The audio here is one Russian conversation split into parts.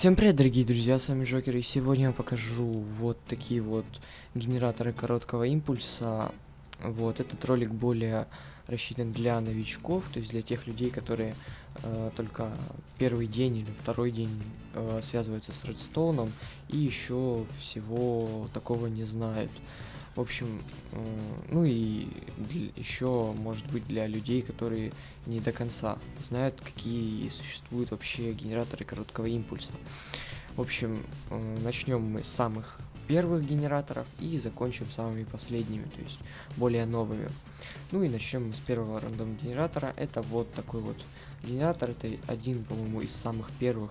Всем привет, дорогие друзья, с вами Джокер, и сегодня я покажу вот такие вот генераторы короткого импульса. Вот, этот ролик более рассчитан для новичков, то есть для тех людей, которые э, только первый день или второй день э, связываются с редстоуном и еще всего такого не знают. В общем, э, ну и еще, может быть, для людей, которые не до конца знают, какие существуют вообще генераторы короткого импульса. В общем, э, начнем мы с самых первых генераторов и закончим самыми последними, то есть более новыми. Ну и начнем с первого рандом генератора. Это вот такой вот генератор. Это один, по-моему, из самых первых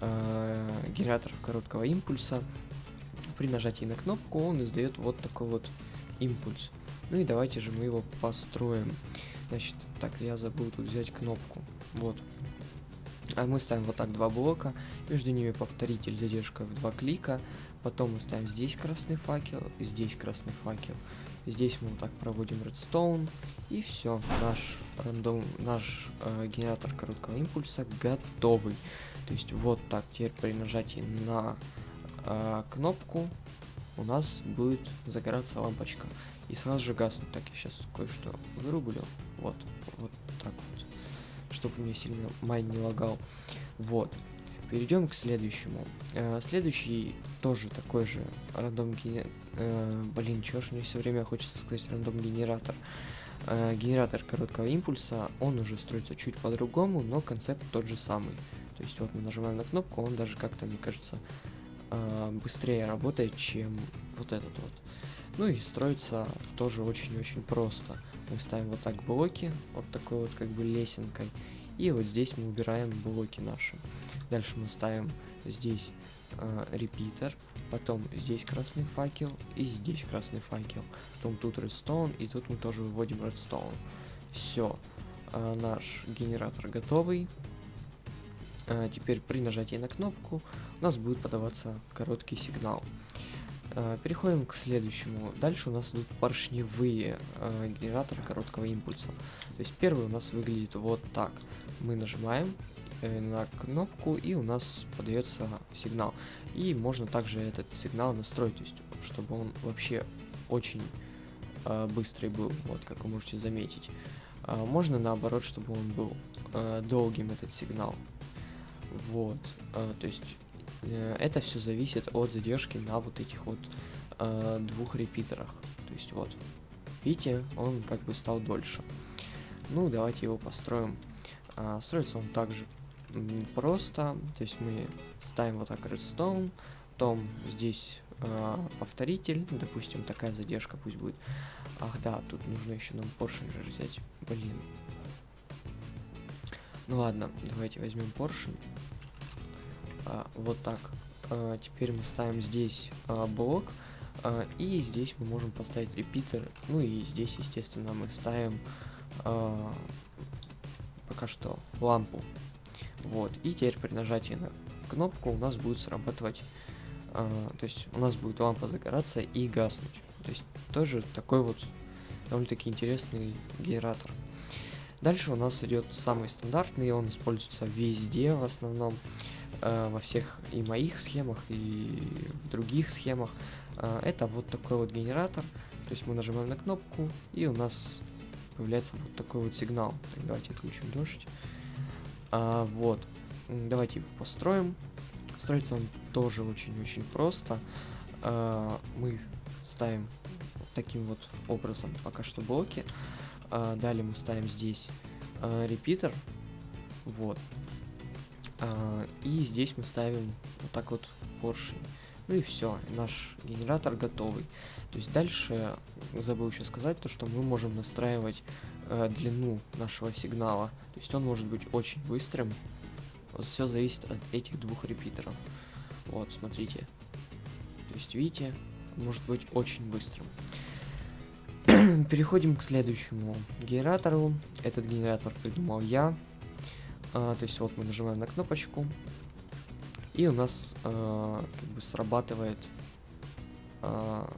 э, генераторов короткого импульса при нажатии на кнопку он издает вот такой вот импульс. Ну и давайте же мы его построим. Значит, так, я забыл тут взять кнопку. Вот. А мы ставим вот так два блока, между ними повторитель задержка в два клика, потом мы ставим здесь красный факел, здесь красный факел, здесь мы вот так проводим редстоун, и все, наш рандом, наш э, генератор короткого импульса готовый. То есть вот так, теперь при нажатии на э, кнопку, у нас будет загораться лампочка. И сразу же гаснуть. Так, я сейчас кое-что вырублю. Вот, вот так вот. Чтобы мне сильно майн не лагал. Вот. Перейдем к следующему. Э, следующий тоже такой же рандом генератор. Э, блин, чё ж мне все время хочется сказать рандом генератор. Э, генератор короткого импульса, он уже строится чуть по-другому, но концепт тот же самый. То есть вот мы нажимаем на кнопку, он даже как-то, мне кажется, э, быстрее работает, чем вот этот вот. Ну и строится тоже очень-очень просто. Мы ставим вот так блоки, вот такой вот как бы лесенкой. И вот здесь мы убираем блоки наши. Дальше мы ставим здесь э, репитер, потом здесь красный факел и здесь красный факел. Потом тут редстоун и тут мы тоже выводим редстоун. Все, э, наш генератор готовый. Э, теперь при нажатии на кнопку у нас будет подаваться короткий сигнал. Э, переходим к следующему. Дальше у нас идут поршневые э, генераторы короткого импульса. То есть первый у нас выглядит вот так. Мы нажимаем на кнопку и у нас подается сигнал. И можно также этот сигнал настроить, то есть чтобы он вообще очень быстрый был, вот как вы можете заметить. Можно наоборот, чтобы он был долгим этот сигнал. Вот, э, то есть э, это все зависит от задержки на вот этих вот э, двух репитерах. То есть вот, видите, он как бы стал дольше. Ну, давайте его построим. А, строится он также просто, то есть мы ставим вот так redstone, потом здесь э, повторитель, допустим, такая задержка пусть будет. Ах да, тут нужно еще нам поршень же взять, блин. Ну ладно, давайте возьмем поршень. А, вот так. А, теперь мы ставим здесь а, блок. А, и здесь мы можем поставить репитер. Ну и здесь, естественно, мы ставим а, пока что лампу. Вот. И теперь при нажатии на кнопку у нас будет срабатывать. А, то есть у нас будет лампа загораться и гаснуть. То есть тоже такой вот довольно-таки интересный генератор. Дальше у нас идет самый стандартный, он используется везде в основном, э, во всех и моих схемах, и в других схемах. Э, это вот такой вот генератор, то есть мы нажимаем на кнопку, и у нас появляется вот такой вот сигнал. Так, давайте отключим дождь. А, вот, давайте его построим. Строится он тоже очень-очень просто. А, мы ставим таким вот образом пока что блоки. А, далее мы ставим здесь а, репитер. Вот. А, и здесь мы ставим вот так вот поршень. Ну и все, наш генератор готовый. То есть дальше забыл еще сказать то, что мы можем настраивать э, длину нашего сигнала. То есть он может быть очень быстрым. Все зависит от этих двух репитеров. Вот, смотрите. То есть видите, может быть очень быстрым. Переходим к следующему генератору. Этот генератор придумал я. А, то есть вот мы нажимаем на кнопочку. И у нас а, как бы срабатывает а,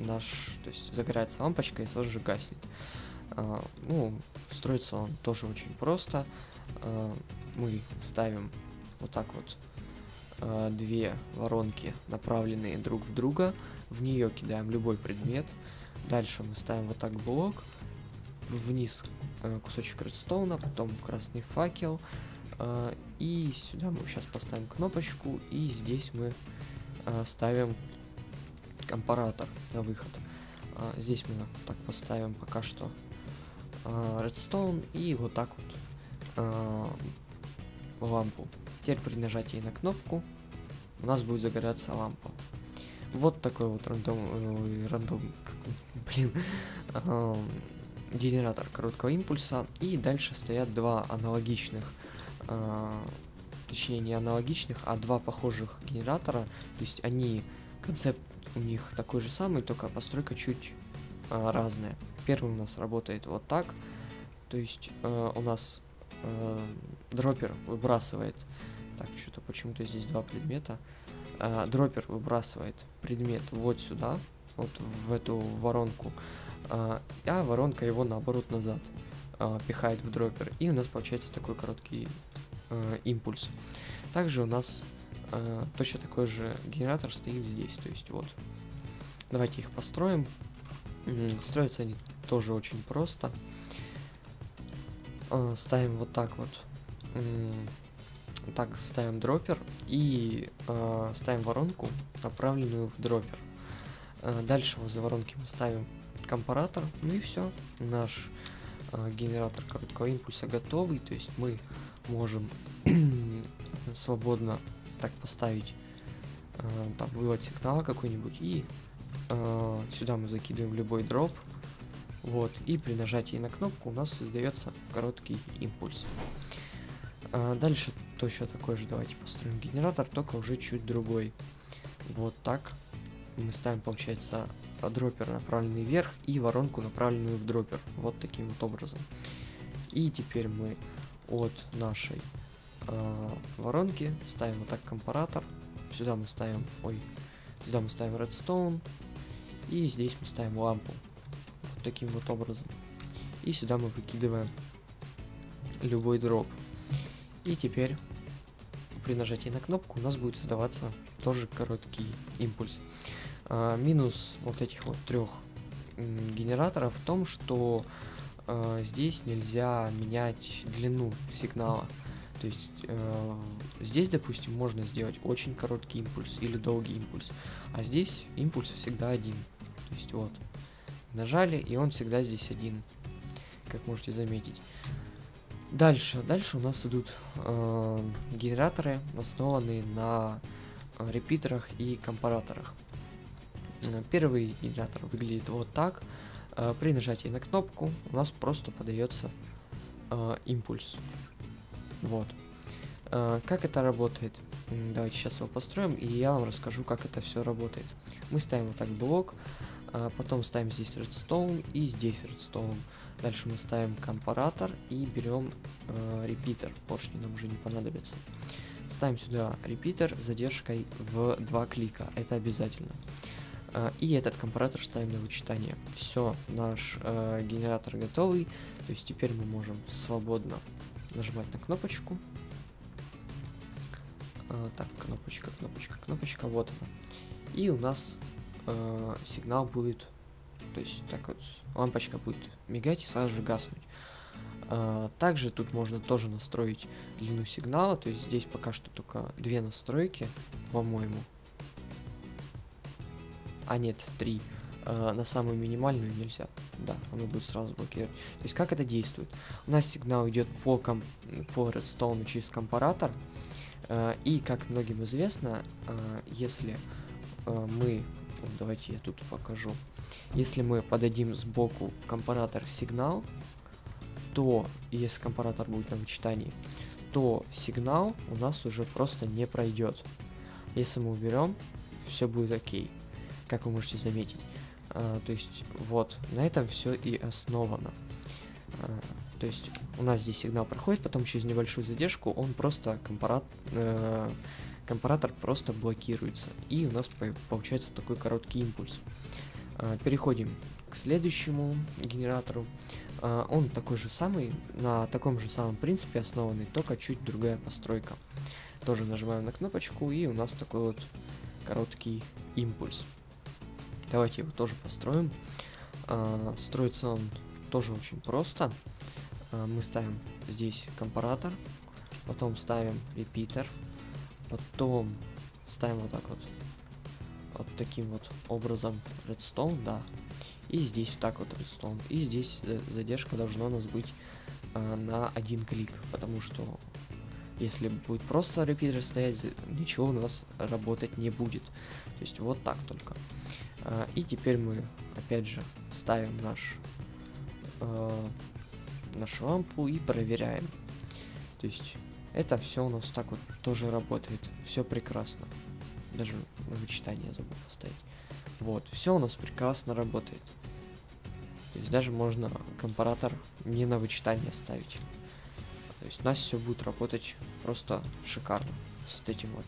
наш, то есть загорается лампочка и сразу же гаснет. А, ну, строится он тоже очень просто. А, мы ставим вот так вот э, две воронки, направленные друг в друга. В нее кидаем любой предмет. Дальше мы ставим вот так блок. Вниз э, кусочек редстоуна, потом красный факел. Э, и сюда мы сейчас поставим кнопочку. И здесь мы э, ставим компаратор на выход. Здесь мы так поставим пока что редстоун и вот так вот лампу. Теперь при нажатии на кнопку у нас будет загораться лампа. Вот такой вот рандом, рандом, блин, генератор короткого импульса. И дальше стоят два аналогичных, э, точнее не аналогичных, а два похожих генератора. То есть они, концепт у них такой же самый, только постройка чуть э, разная. Первый у нас работает вот так. То есть э, у нас дроппер выбрасывает... Так, что-то почему-то здесь два предмета. Дроппер выбрасывает предмет вот сюда, вот в эту воронку, э, а воронка его наоборот назад э, пихает в дроппер. И у нас получается такой короткий э, импульс. Также у нас точно такой же генератор стоит здесь. То есть вот. Давайте их построим. Строятся они тоже очень просто. Ставим вот так вот. Так, ставим дроппер и э, ставим воронку, направленную в дроппер. Э, дальше возле воронки мы ставим компаратор, ну и все. Наш э, генератор короткого импульса готовый, то есть мы можем свободно так поставить э, там вывод сигнала какой-нибудь и сюда мы закидываем любой дроп, вот, и при нажатии на кнопку у нас создается короткий импульс. А дальше точно такой же давайте построим генератор, только уже чуть другой. Вот так. Мы ставим, получается, дроппер направленный вверх и воронку направленную в дроппер. Вот таким вот образом. И теперь мы от нашей э, воронки ставим вот так компаратор. Сюда мы ставим, ой, сюда мы ставим redstone. И здесь мы ставим лампу. Вот таким вот образом. И сюда мы выкидываем любой дроп. И теперь при нажатии на кнопку у нас будет создаваться тоже короткий импульс. А, минус вот этих вот трех генераторов в том, что а, здесь нельзя менять длину сигнала. То есть э, здесь, допустим, можно сделать очень короткий импульс или долгий импульс, а здесь импульс всегда один. То есть вот, нажали, и он всегда здесь один, как можете заметить. Дальше, дальше у нас идут э, генераторы, основанные на э, репитерах и компараторах. Первый генератор выглядит вот так. Э, при нажатии на кнопку у нас просто подается э, импульс. Вот. Э, как это работает? Давайте сейчас его построим, и я вам расскажу, как это все работает. Мы ставим вот так блок, э, потом ставим здесь redstone и здесь redstone. Дальше мы ставим компаратор и берем э, репитер. Поршни нам уже не понадобится. Ставим сюда репитер с задержкой в два клика. Это обязательно. Э, и этот компаратор ставим на вычитание. Все, наш э, генератор готовый. То есть теперь мы можем свободно нажимать на кнопочку. Э, так, кнопочка, кнопочка, кнопочка. Вот она. И у нас э, сигнал будет то есть так вот лампочка будет мигать и сразу же гаснуть. А, также тут можно тоже настроить длину сигнала, то есть здесь пока что только две настройки, по-моему. А нет, три. А, на самую минимальную нельзя. Да, оно будет сразу блокировать. То есть как это действует? У нас сигнал идет по, ком по Redstone через компаратор. А, и как многим известно, а, если а, мы... Давайте я тут покажу. Если мы подадим сбоку в компаратор сигнал, то, если компаратор будет на вычитании, то сигнал у нас уже просто не пройдет. Если мы уберем, все будет окей, как вы можете заметить. А, то есть вот на этом все и основано. А, то есть у нас здесь сигнал проходит, потом через небольшую задержку он просто компарат, э, компаратор просто блокируется. И у нас получается такой короткий импульс. А, переходим к следующему генератору. Он такой же самый, на таком же самом принципе основанный, только чуть другая постройка. тоже нажимаем на кнопочку, и у нас такой вот короткий импульс. Давайте его тоже построим. А, строится он тоже очень просто. А, мы ставим здесь компаратор, потом ставим репитер, потом ставим вот так вот, вот таким вот образом redstone, да, и здесь вот так вот redstone, и здесь э, задержка должна у нас быть а, на один клик, потому что если будет просто репитер стоять, ничего у нас работать не будет. То есть вот так только. А, и теперь мы опять же ставим наш э, нашу лампу и проверяем. То есть это все у нас так вот тоже работает. Все прекрасно. Даже вычитание забыл поставить. Вот, все у нас прекрасно работает. То есть даже можно компаратор не на вычитание ставить. То есть у нас все будет работать просто шикарно с этим вот.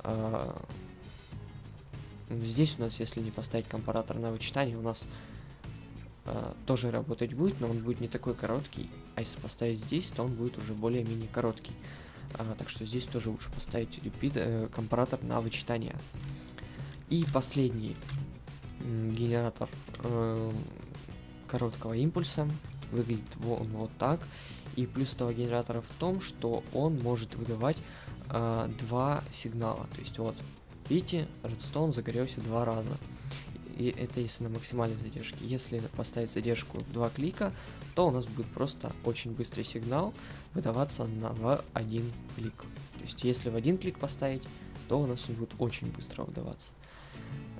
А, здесь у нас, если не поставить компаратор на вычитание, у нас а, тоже работать будет, но он будет не такой короткий. А если поставить здесь, то он будет уже более-менее короткий. А, так что здесь тоже лучше поставить репит, э, компаратор на вычитание. И последний генератор э, короткого импульса. Выглядит он вот так. И плюс этого генератора в том, что он может выдавать э, два сигнала. То есть вот, видите, редстоун загорелся два раза. И это если на максимальной задержке. Если поставить задержку в два клика, то у нас будет просто очень быстрый сигнал выдаваться на в один клик. То есть если в один клик поставить, то у нас он будет очень быстро выдаваться.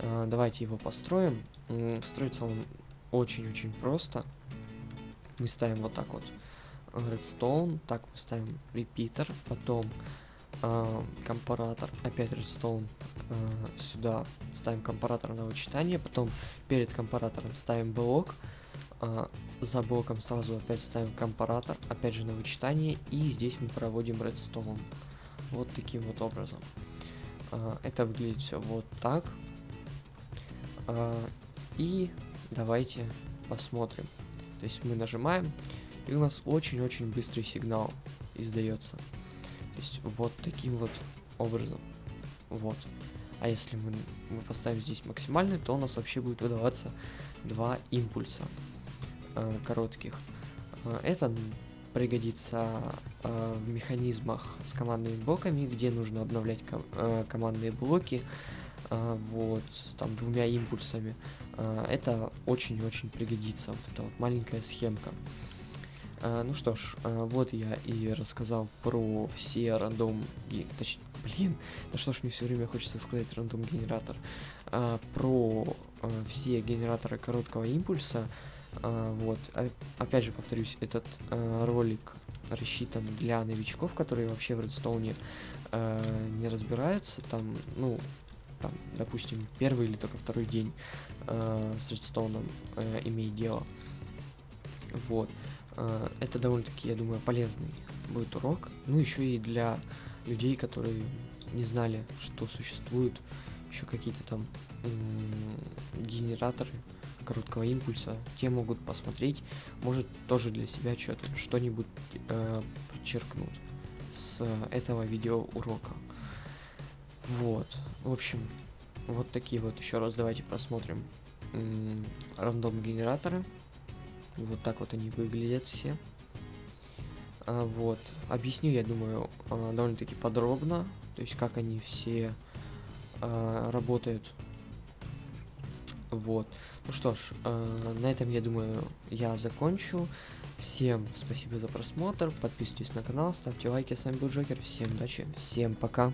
Э, давайте его построим. Строится он очень-очень просто. Мы ставим вот так вот redstone, так мы ставим repeater, потом э, компаратор, опять redstone, э, сюда ставим компаратор на вычитание, потом перед компаратором ставим блок, э, за блоком сразу опять ставим компаратор, опять же на вычитание, и здесь мы проводим redstone. Вот таким вот образом. Э, это выглядит все вот так. Э, и давайте посмотрим. То есть мы нажимаем, и у нас очень-очень быстрый сигнал издается. Есть вот таким вот образом. Вот. А если мы, мы поставим здесь максимальный, то у нас вообще будет выдаваться два импульса э, коротких. Э, это пригодится э, в механизмах с командными блоками, где нужно обновлять ко э, командные блоки э, вот там двумя импульсами. Э, это очень-очень пригодится, вот эта вот маленькая схемка. А, ну что ж, а, вот я и рассказал про все рандом... Точнее, блин, да что ж мне все время хочется сказать рандом генератор. А, про все генераторы короткого импульса. Вот, а, опять же повторюсь, этот ролик рассчитан для новичков, которые вообще в а, не разбираются. Там, ну, там, допустим, первый или только второй день э, с э, имеет дело. Вот. Э, это довольно-таки, я думаю, полезный будет урок. Ну, еще и для людей, которые не знали, что существуют еще какие-то там генераторы короткого импульса, те могут посмотреть, может тоже для себя что-нибудь э, подчеркнуть с этого видеоурока. Вот, в общем, вот такие вот еще раз давайте посмотрим рандом генераторы. Вот так вот они выглядят все. А, вот. Объясню, я думаю, а, довольно-таки подробно. То есть, как они все а, работают. Вот. Ну что ж, на этом, я думаю, я закончу. Всем спасибо за просмотр. Подписывайтесь на канал, ставьте лайки. С вами был Джокер. Всем удачи. Всем пока.